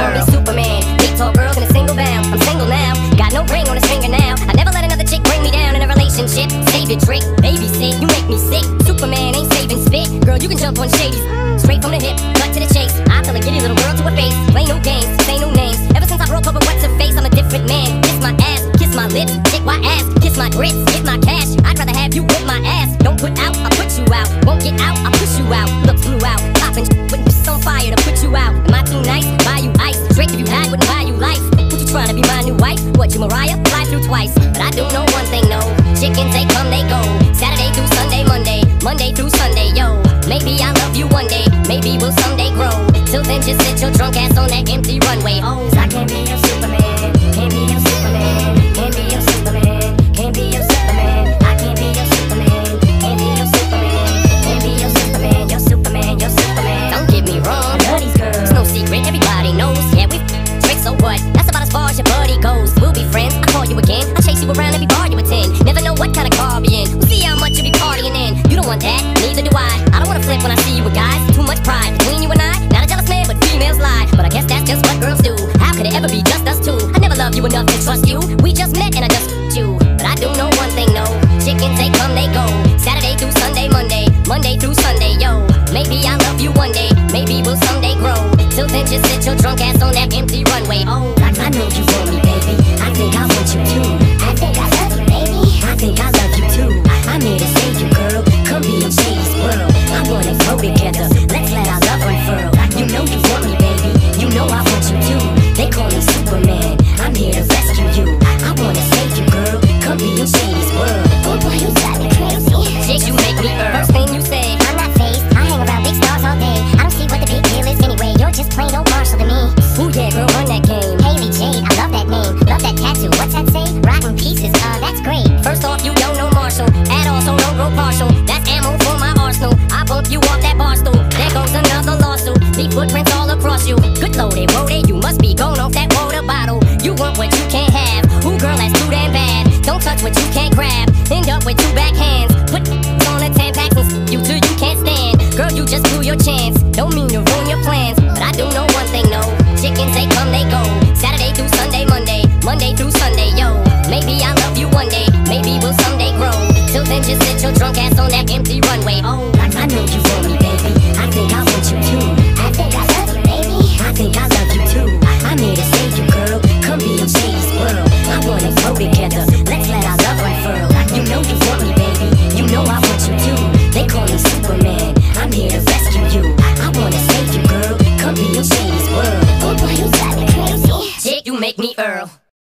call me Superman. Big tall girls in a single bound. I'm single now, got no ring on his finger now. I never let another chick bring me down in a relationship. Save your trick, babysit, you make me sick. Superman ain't saving spit. Girl, you can jump on Shady's. Straight from the hip, butt to the chase. I tell a giddy little girl to her face. Play no games, say no names. Ever since I broke up with what's her face, I'm a different man. Kiss my ass, kiss my lips, kick my ass, kiss my grits, get my cash. I'd rather have you whip my ass. Don't put out, I'll put you out. Won't get out, I'll push you out. Look, flew out. twice, but I do know one thing, no. Chickens, they come, they go. Saturday through Sunday, Monday, Monday through Sunday, yo. Maybe I'll love you one day, maybe we'll someday grow. Till then, just sit your drunk ass on that empty just sit your drunk ass on that empty runway. Oh, like I know you want me, baby. I think I want you. weekends they come, they go. Saturday through Sunday, Monday, Monday through Sunday.